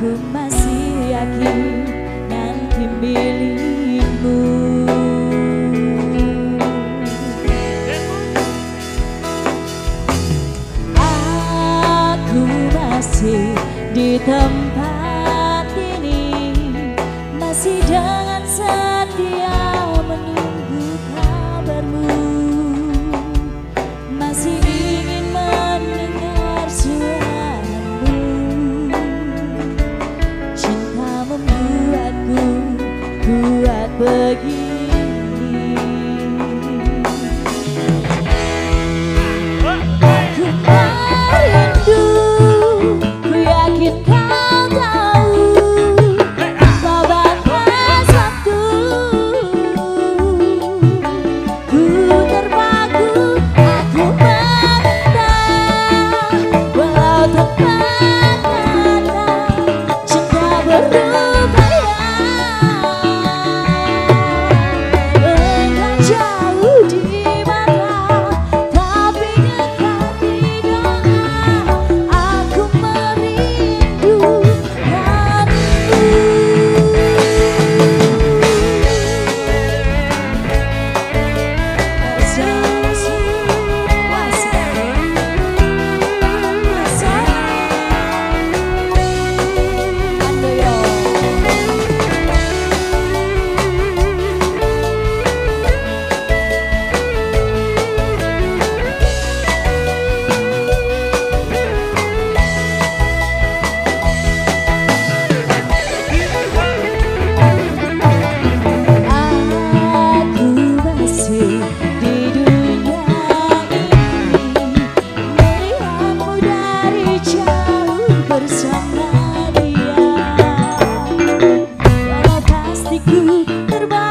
Aku masih yakin nanti milikmu. Aku masih di tempat terbang